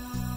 love.